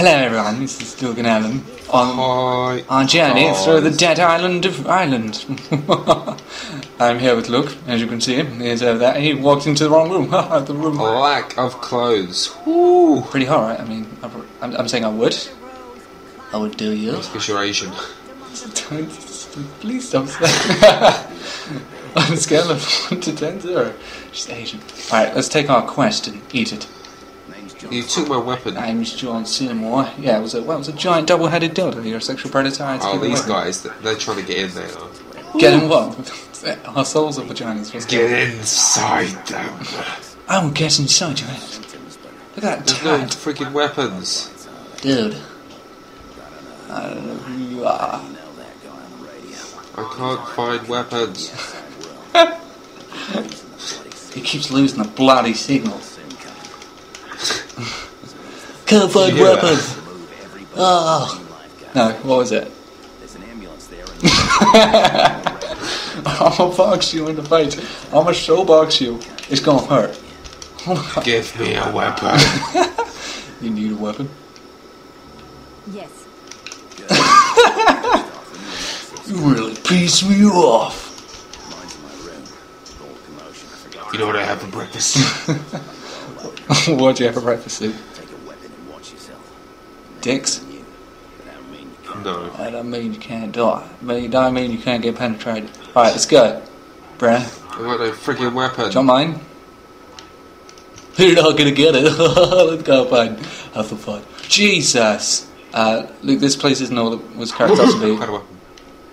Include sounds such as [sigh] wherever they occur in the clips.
Hello everyone, this is Logan Allen on Hi. our journey Guys. through the dead island of Ireland. [laughs] I'm here with Luke, as you can see. He's over there. He walked into the wrong room. [laughs] the room. Lack of clothes. Woo. Pretty hot, right? I mean, I'm, I'm saying I would. I would do you. Because you're Asian. Don't, please stop saying On a scale of 1 [laughs] to 10, 0. She's Asian. Alright, let's take our quest and eat it. You took my weapon. I'm John Seymour. Yeah, it was a, well, it was a giant double headed dildo. You're a sexual predator. I Oh, these away. guys, they're trying to get in there. Get in what? [laughs] Our souls are vaginas. What's Get inside them. I will get inside you. Look at that There's no tat. freaking weapons. Dude. I don't know who you are. I can't find weapons. [laughs] He keeps losing the bloody signal. Can't find Did you hear that? weapons. Oh. No, what was it? [laughs] I'm gonna box you in the face. I'm gonna showbox you. It's gonna hurt. Oh Give me a weapon. [laughs] You need a weapon. Yes. [laughs] You really piss me off. You know what I have for breakfast? what do you have for breakfast, Sue? Dicks? no. I don't mean you can't die. But you don't mean you can't get penetrated. Alright, let's go. Bruh. I got no freaking weapon. John mine? You're not gonna get it. [laughs] let's go find. Have some fun. Jesus! Uh, Luke, this place isn't all it was up to be. [laughs] Weapon.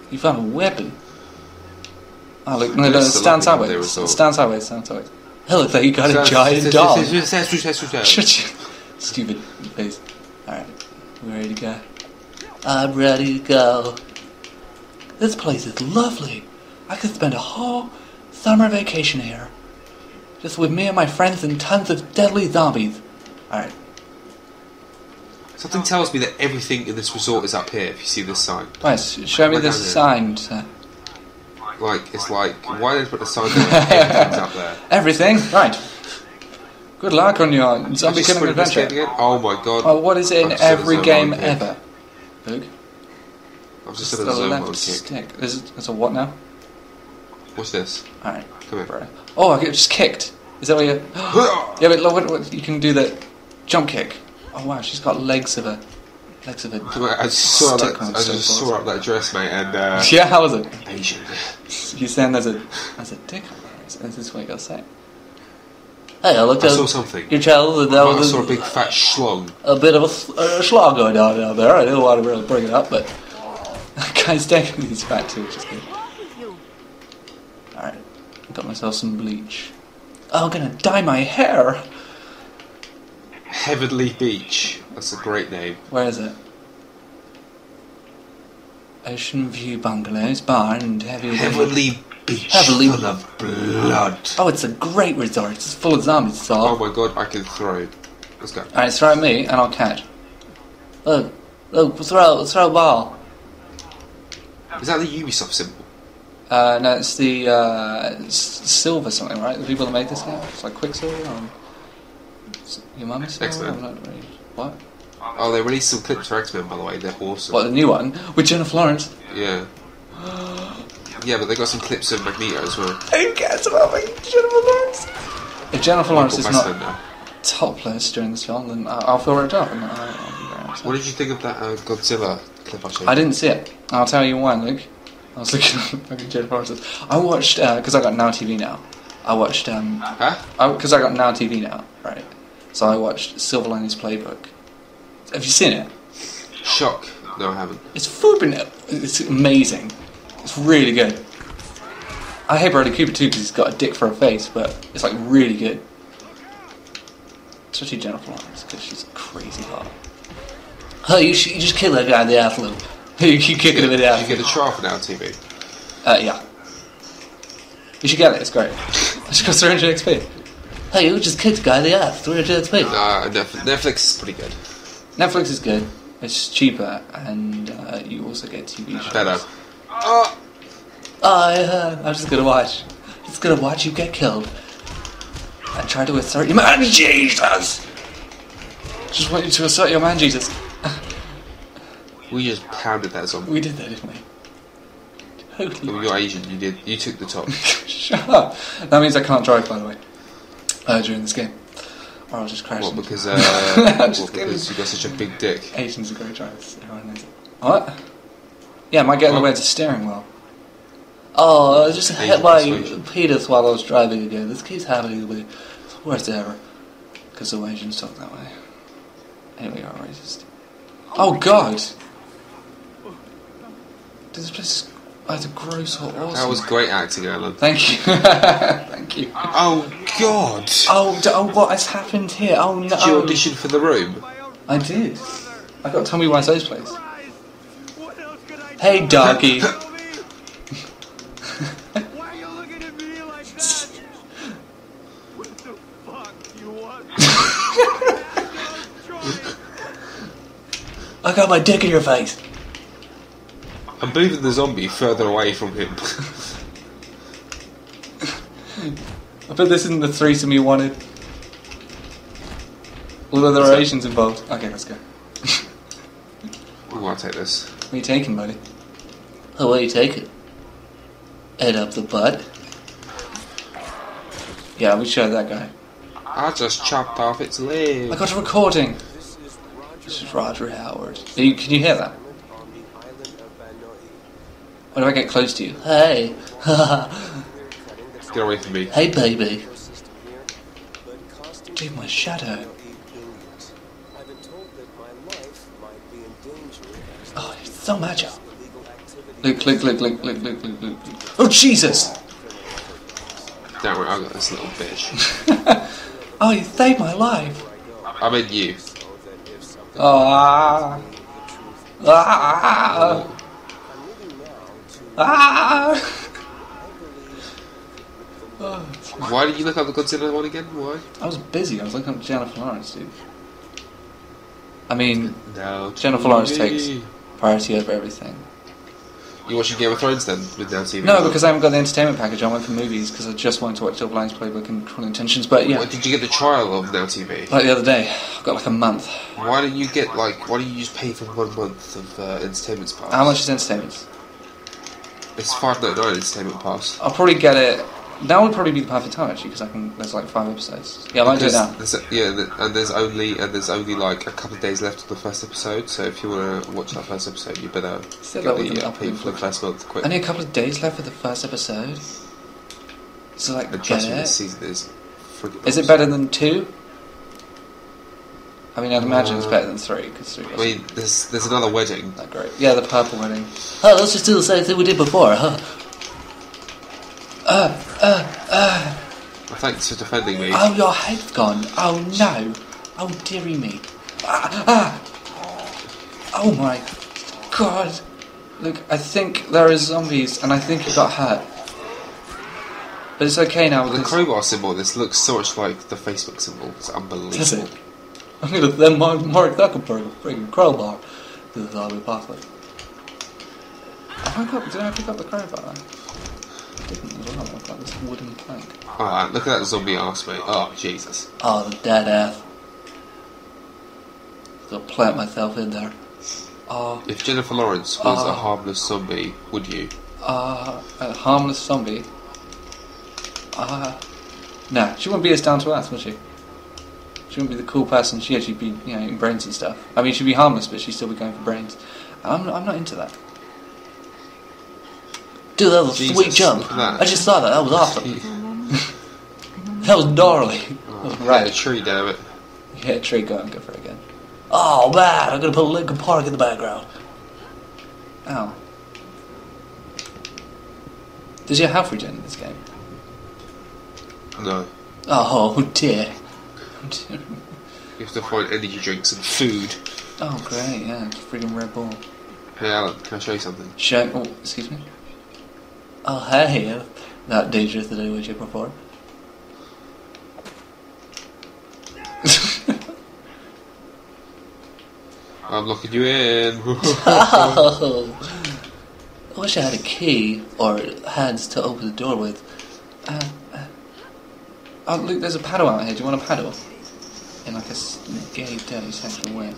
You found a weapon. Oh, look, no, no, stand lucky one there sideways. Stand sideways, stand sideways. Hell, look, you got a giant doll. [laughs] Stupid face. Alright, we ready to go? I'm ready to go. This place is lovely. I could spend a whole summer vacation here. Just with me and my friends and tons of deadly zombies. Alright. Something tells me that everything in this resort is up here. If you see this sign, Right, sh- show me this sign. sir. like it's like why did they put the sign there? Everything's up there. [laughs] Everything? Right. Good luck on your zombie killing put this game adventure. Oh my god! Oh, what is it in every game ever? Luke? I'm just in a left stick. There's, there's a what now? What's this? Alright. Come here. Oh, I get just kicked. Is that what you? [gasps] yeah, but look, what, what, you can do the jump kick. Oh wow, she's got legs of a legs of a. I just saw that. I just saw up that dress, mate, and uh, [laughs] Yeah, how was it? Asian. You saying there's a there's a dick? on there? Is is this what you gotta say? Hey, I looked I saw something. your child and I there was saw a a, big fat schlong. a bit of a slog going on down there. I didn't want to really bring it up, but that [laughs] guy's taking these fat too, which is good. Alright, got myself some bleach. Oh, I'm gonna dye my hair. Heavenly Beach. That's a great name. Where is it? Ocean View Bungalows, Bar and Heavy. Heavenly Beach. Heavenly- full of blood. Oh, it's a great resort. It's full of zombies. So. Oh my god, I can throw. It. Let's go. Alright, throw at me and I'll catch. Look, look, throw, throw a ball. Is that the Ubisoft symbol? Uh, no, it's the uh, silver something, right? The people that made this game. It's like Quicksilver or your mummy silver. X-Men. I'm not really- What? Oh, they released some clips for X Men, by the way. They're awesome. What the new one with Jennifer Lawrence? Yeah. [gasps] Yeah, but they got some clips of Magneto as well. Who cares about Jennifer Lawrence? If Jennifer Lawrence is not Fassbender. topless during this film, then I- I'll feel ripped up. And I'll, I'll be very upset. What did you think of that uh, Godzilla clip I showed? I didn't see it. I'll tell you why, Luke. I was looking [laughs] at fucking Jennifer Lawrence. I watched because I got Now TV now. I watched um Huh? because I, got Now TV now, right? So I watched Silver Linings Playbook. Have you seen it? Shock. No, I haven't. It's flipping. It's amazing. It's really good. I hate Bradley Cooper too because he's got a dick for a face, but it's like really good. Especially Jennifer Lawrence because she's crazy hot. Oh, you, should, you just kill that guy in the ass. [laughs] You keep kicking him in the ass. you get the trial for Now TV? Uh, yeah. You should get it, it's great. [laughs] It's got 300 XP. Hey, you just kicked a guy in the ass, 300 XP. Uh, Netflix, Netflix is pretty good. Netflix is good, it's cheaper, and uh, you also get TV shows. Better. Oh, yeah, I'm just gonna watch. Just gonna watch you get killed. I try to assert your man, Jesus! Just want you to assert your man, Jesus. We just pounded that zombie. We did that, didn't we? Totally. Well, you're Asian. You did. You took the top. [laughs] Shut up. That means I can't drive, by the way, uh, during this game. Or I'll just crash. What? Because [laughs] uh, I'm what, because you got such a big dick. Asians are great drivers. Everyone knows it. What? Yeah, I might get in the way of the steering wheel. Oh, uh, I was just hit by my persuasion. while I was driving again. This keeps happening to me. It's the worst ever. Because the Asians talk that way. And we are racist. Oh, oh God! This place is either gross or awesome. That was great acting, Alan. Thank you. [laughs] Thank you. Oh God! Oh, d- oh, what has happened here? Oh, no. Did you audition for the room? I did. I got Tommy Wiseau's place. Hey, doggy. Why are you looking at me like that? What the fuck you want? I got my dick in your face. I'm moving the zombie further away from him. I bet this isn't the threesome you wanted. Although there are Asians involved. Okay, let's go. Ooh, I'll take this. What are you taking, buddy? Oh, what are you taking? Head up the butt. Yeah, we showed that guy. I just chopped off its leg. I got a recording. This is Roger Howard. Are you, can you hear that? What do I get close to you? Hey. Get away from me. hey, baby. Dude, my shadow. Oh, it's so macho. Look, look, look, look, look, look, look, look. Oh, Jesus! Don't worry, I got this little bitch. [laughs] Oh, you saved my life. I mean you. Oh, ah. Ah. Ah. Oh, Why did you look up the Godzilla one again? Why? I was busy. I was looking up Jennifer Lawrence, dude. I mean, No. Jennifer Lawrence takes priority over everything. You watching Game of Thrones then with Now TV? No, because I haven't got the entertainment package. I went for movies because I just wanted to watch Double Lines Playbook and Cruel Intentions. But yeah, What, did you get the trial of Now TV? like the other day, I've got like a month. Why don't you get like? Why don't you just pay for one month of uh, entertainment pass? How much is entertainment? It's five ninety nine entertainment pass. I'll probably get it. Now would probably be the perfect time actually because I can. There's like five episodes. Yeah, I might do it now. there's a- yeah, th- and there's only and there's only like a couple of days left of the first episode. So if you want to watch that first episode, you better get that the uh, pay for the first month quick. Only a couple of days left for the first episode. So like, And get trust me, this season is Is it better than two? I mean, I'd imagine it's Uh, better than three because three mean, there's there's another wedding. that great. Yeah, the purple wedding. Oh, let's just do the same thing we did before, huh? [laughs] Thanks for defending me. Oh, your head's gone. Oh no. Oh dearie me. Ah, ah. Oh my god. Look, I think there are zombies, and I think it got hurt. But it's okay now the crowbar symbol. This looks so much like the Facebook symbol. It's unbelievable. It? I'm gonna then Mark, Zuckerberg a freaking crowbar to the zombie apocalypse. Have I got, did I pick up the crowbar? Didn't. I've got this wooden plank. Alright, look at that zombie ass, mate. Oh, Jesus. Oh, the dead ass. I'll plant myself in there. Oh, If Jennifer Lawrence was Oh. a harmless zombie, would you? uh, a harmless zombie. Uh, nah, she wouldn't be as down to earth, would she? She wouldn't be the cool person. She'd actually be, you know, eating brains and stuff. I mean, she'd be harmless, but she'd still be going for brains. I'm, I'm not into that. Dude, that was a Jesus, sweet jump. that. I just saw that. That was awesome. that was [laughs] gnarly. That was Right, a tree, damn it. Yeah, tree, go and go for it again. Oh man, I'm gonna put Linkin Park in the background. Ow. Does your health regen in this game? No. Oh [laughs] dear. You have to find energy drinks and food. Oh great, yeah, it's freaking Red Bull. Hey, Alan, can I show you something? Show. Oh, excuse me. Oh hey, uh, not dangerous to do with you before. I'm locking you in. Oh, [laughs] [laughs] I wish I had a key or hands to open the door with. Uh, uh. Oh, look, there's a paddle out here. Do you want a paddle? In like a gay, dirty sexual way.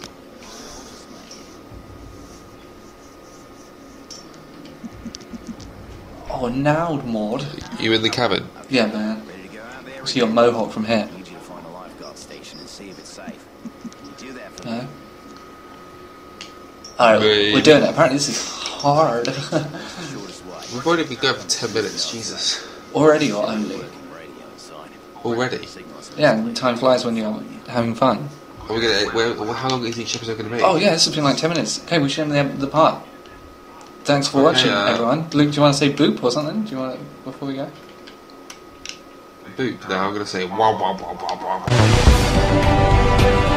Oh, now Maud. You in the cabin? Yeah, man. See your mohawk from here. need you to find a lifeguard station and see if it's safe. You do that for No. Alright, Wait. we're doing it. Apparently this is hard. the [laughs] shortest way. We've already been going for 10 minutes, Jesus. Already or only? Already? Yeah, time flies when you're having fun. Are we gonna, where, how long is each episode going to be? Oh yeah, this has been like 10 minutes. Okay, we should end the, the part. Thanks for Okay, watching, uh, everyone. Luke, do you want to say boop or something? Do you want to, before we go? Boop. No, I'm going to say wow, wow, wow, wow, wow.